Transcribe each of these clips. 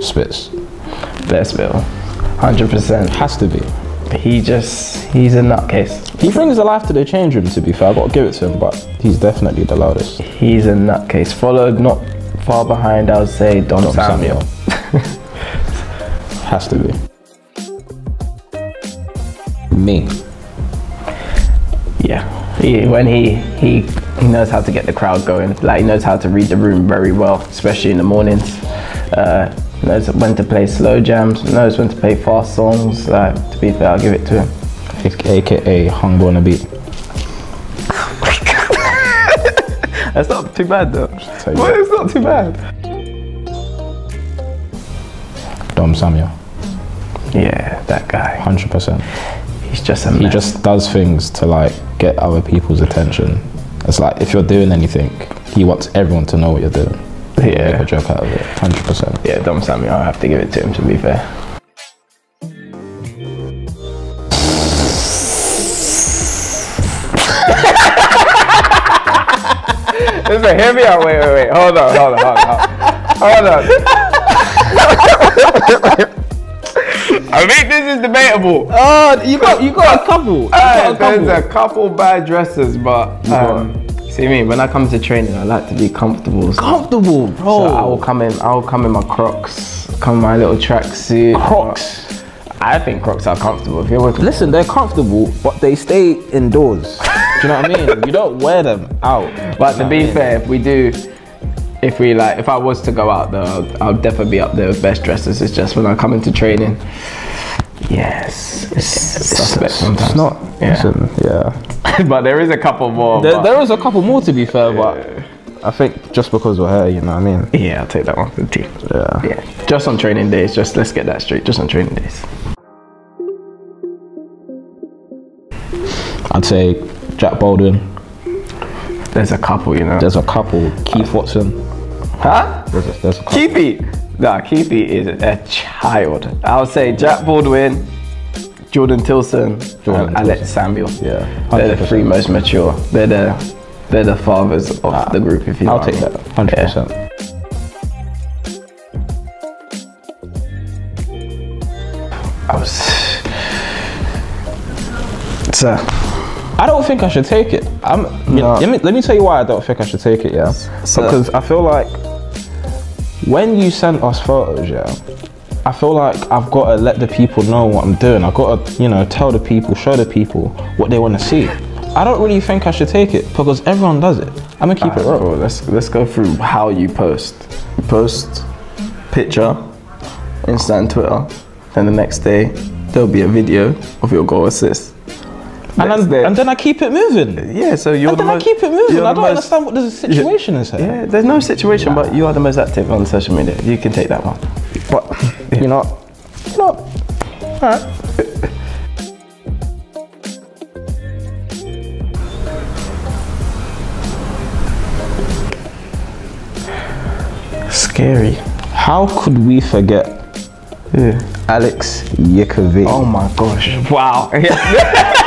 Spits. Best Bill. 100%. Has to be. He just, he's a nutcase. He brings a life to the change room, to be fair. i got to give it to him, but he's definitely the loudest. He's a nutcase. Followed not far behind, I would say Don, Dom Samuel. Has to be. Me. Yeah. He, when he, he he knows how to get the crowd going. Like he knows how to read the room very well, especially in the mornings. Uh, knows when to play slow jams. Knows when to play fast songs. Like to be fair, I'll give it to him. AKA Humble on a beat. That's not too bad though. Well, it's not too bad. Dom Samuel. Yeah, that guy. 100%. He's just a He just does things to like get other people's attention. It's like if you're doing anything, he wants everyone to know what you're doing. Make a yeah. joke out of it. 100%. Yeah, Dom Samuel, I have to give it to him to be fair. Listen, hear me out. Wait, wait, wait. Hold on, hold on, hold on. Hold on. I think this is debatable. Oh, you got you got a couple. Uh, there's a couple bad dresses, but um, see me when I come to training, I like to be comfortable. So, comfortable, bro. so I will come in. I will come in my Crocs, come in my little tracksuit. Crocs. I think Crocs are comfortable. If you're working, Listen, they're comfortable, but they stay indoors. Do you know what I mean? You don't wear them out. but to be I mean? fair, if we do. If we like, if I was to go out though, I'll, definitely be up there with best dresses. It's just when I come into training, yes, it's suspect sometimes. It's not. Yeah. Yeah. but there is a couple more. There, there is a couple more to be fair, but I think just because we're here, you know what I mean? Yeah, I'll take that one for the team. Yeah. Yeah, just on training days. Just let's get that straight. Just on training days. I'd say Jack Baldwin. There's a couple, you know. There's a couple. Keith Watson. Huh? There's a, there's a couple. Keithy. Nah, Keithy is a child. I would say Jack Baldwin, Jordan Tillson, Jordan and Alex Samuel. Yeah, they're the three most mature. They're the they're the fathers of the group. If you, know I'll take that. Hundred Yeah. percent. I was. So, I don't think I should take it. I'm. No. Let me let me tell you why I don't think I should take it. Yeah, So- because I feel like when you send us photos, yeah, I feel like I've got to let the people know what I'm doing. I've got to, you know, tell the people, show the people what they want to see. I don't really think I should take it because everyone does it. I'm gonna keep it real. Cool. Let's let's go through how you post. You post picture, Insta and Twitter, and the next day there'll be a video of your goal assist. And then, and then I keep it moving. yeah, so you're And the then I keep it moving. I don't most- understand what the situation is here. Yeah, there's no situation, but you are the most active on social media. You can take that one. But you know, you know, alright. Scary. How could we forget yeah. Alex Iacovitti? Oh my gosh. Wow.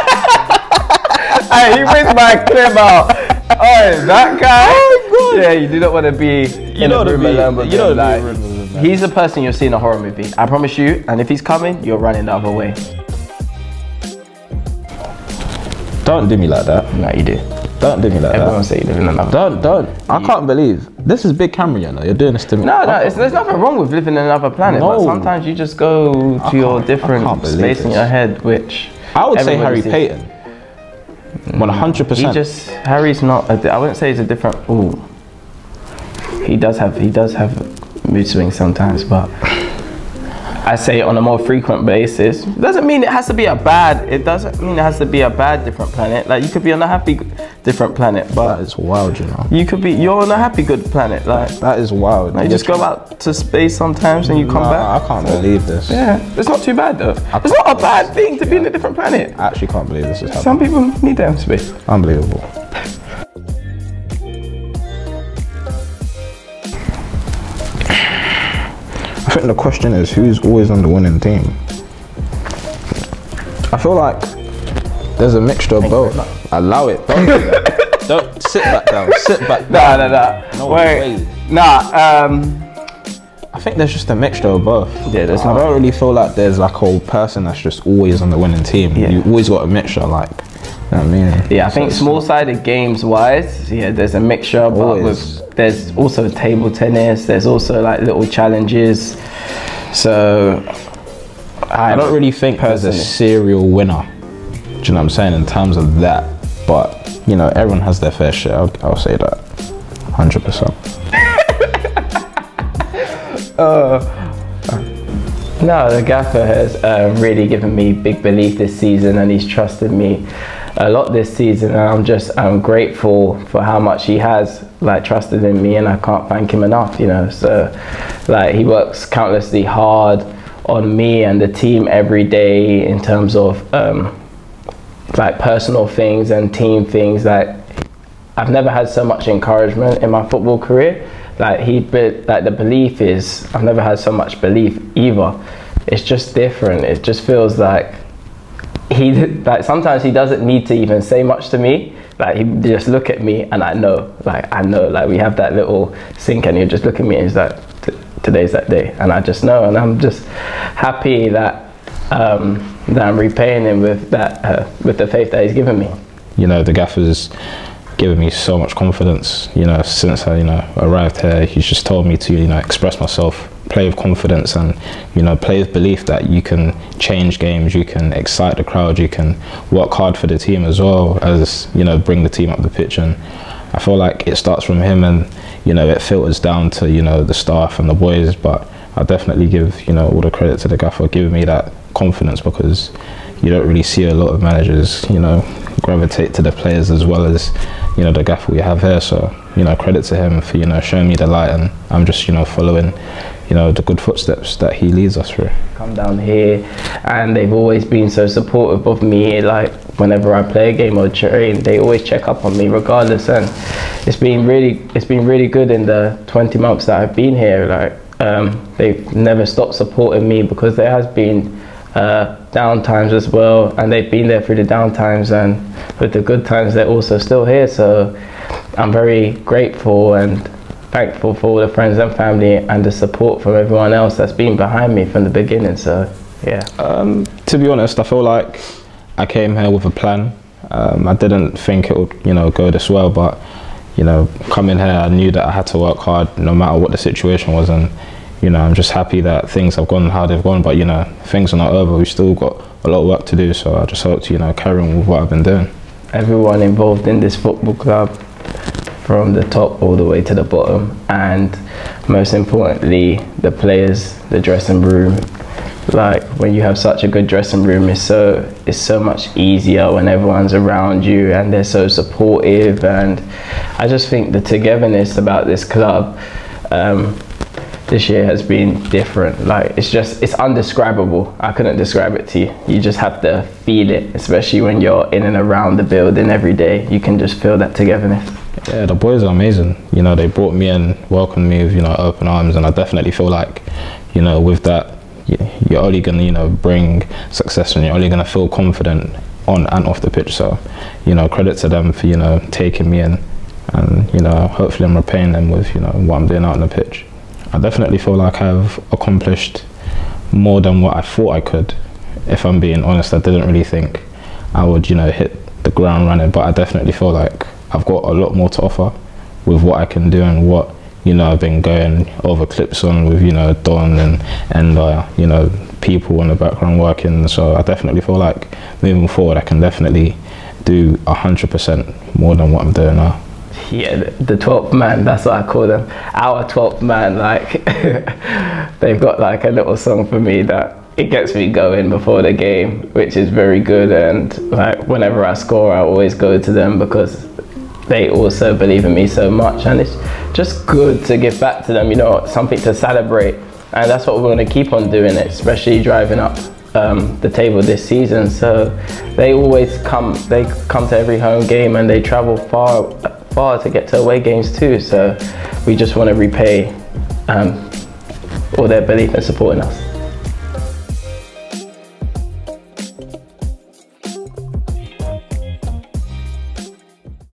hey, he brings my clip out. Oh, that guy. Oh. Yeah, you do not want to be in know a room alone with You know him, like, room. He's the person you'll see in a horror movie. I promise you. And if he's coming, you're running the other way. Don't do me like that. No, you do. Don't do me like Everyone that. say you live in another. Don't, don't. I can't believe this is big camera, you know. You're doing this to me. No, no, it's, there's nothing wrong with living in another planet, but No. sometimes you just go to your different space in your head, which I would say Harry. Paton. Mm. One hundred He percent. just Harry's not. A, I wouldn't say he's a different. Ooh, he does have he does have mood swings sometimes, but I say on a more frequent basis. Doesn't mean it has to be a bad. It doesn't mean it has to be a bad different planet. Like you could be on a happy different planet, but is wild, you know. you could be you're on a happy good planet. Like That is wild. you just go out to space sometimes and you come Nah, back. I can't believe this. Yeah, it's not too bad though. It's not a bad thing to be in a different planet. I actually can't believe this is happening. Some people need that space. Unbelievable. Think the question is who's always on the winning team? I feel like there's a mixture of both. Allow it. Don't do that. Don't sit back down. Sit back Nah, down. nah, nah. No, wait. wait. Nah, um, I think there's just a mixture of both. Yeah, there's I not- don't really feel like there's like a person that's just always on the winning team. Yeah. You always got a mixture, like, you know what I mean? yeah, I think So small sided games wise, yeah, there's a mixture, but Always. with, there's also table tennis, there's also like little challenges. So, I don't really think there's a serial winner. Do you know what I'm saying in terms of that? But you know, everyone has their fair share. I'll, I'll say that, hundred percent. No, the gaffer has uh, really given me big belief this season, and he's trusted me a lot this season. And I'm just I'm grateful for how much he has like trusted in me, and I can't thank him enough. You know, so like he works countlessly hard on me and the team every day in terms of um, like personal things and team things. Like I've never had so much encouragement in my football career. Like he, like the belief is, I've never had so much belief either. It's just different. It just feels like he, like sometimes he doesn't need to even say much to me. Like he just look at me and I know, like I know, like we have that little sync and he just look at me and he's like, today's that day, and I just know, and I'm just happy that um, that I'm repaying him with that, uh, with the faith that he's given me. You know, the gaffer's given me so much confidence. You know, since I you know arrived here, he's just told me to you know express myself, play with confidence, and you know play with belief that you can change games, you can excite the crowd, you can work hard for the team as well as you know bring the team up the pitch. And I feel like it starts from him, and you know it filters down to you know the staff and the boys. But I definitely give you know all the credit to the guy for giving me that confidence because you don't really see a lot of managers you know gravitate to the players as well as you know the gaffer we have here. So you know credit to him for you know showing me the light, and I'm just you know following you know the good footsteps that he leads us through. come down here and they've always been so supportive of me like whenever I play a game or train they always check up on me regardless and it's been really it's been really good in the 20 months that I've been here like um, they've never stopped supporting me because there has been uh, down times as well and they've been there through the down times and with the good times they're also still here so I'm very grateful and thankful for all the friends and family and the support from everyone else that's been behind me from the beginning. So, yeah. Um, to be honest, I feel like I came here with a plan. Um, I didn't think it would, you know, go this well, but you know, coming here, I knew that I had to work hard no matter what the situation was, and you know, I'm just happy that things have gone how they've gone. But you know, things are not over. We've still got a lot of work to do. So I just hope to, you know, carry on with what I've been doing. Everyone involved in this football club, from the top all the way to the bottom, and most importantly, the players, the dressing room. Like when you have such a good dressing room, it's so it's so much easier when everyone's around you and they're so supportive. And I just think the togetherness about this club um, this year has been different. Like it's just it's undescribable. I couldn't describe it to you. You just have to feel it, especially when you're in and around the building every day. You can just feel that togetherness. Yeah, the boys are amazing. You know, they brought me in, welcomed me with you know open arms, and I definitely feel like, you know, with that, you're only gonna you know bring success, and you're only gonna feel confident on and off the pitch. So, you know, credit to them for you know taking me in, and you know, hopefully I'm repaying them with you know what I'm doing out on the pitch. I definitely feel like I've accomplished more than what I thought I could. If I'm being honest, I didn't really think I would, you know, hit the ground running, but I definitely feel like I've got a lot more to offer with what I can do and what, you know, I've been going over clips on with, you know, Don and, and uh, you know, people in the background working. So I definitely feel like moving forward, I can definitely do 100% more than what I'm doing now. Yeah, the, the 12th man, that's what I call them. Our 12th man, like, they've got like a little song for me that it gets me going before the game, which is very good. And like, whenever I score, I always go to them because they also believe in me so much. And it's just good to give back to them, you know, something to celebrate. And that's what we're going to keep on doing, especially driving up um, the table this season. So they always come, they come to every home game and they travel far, far to get to away games too. So we just want to repay um, all their belief and supporting us.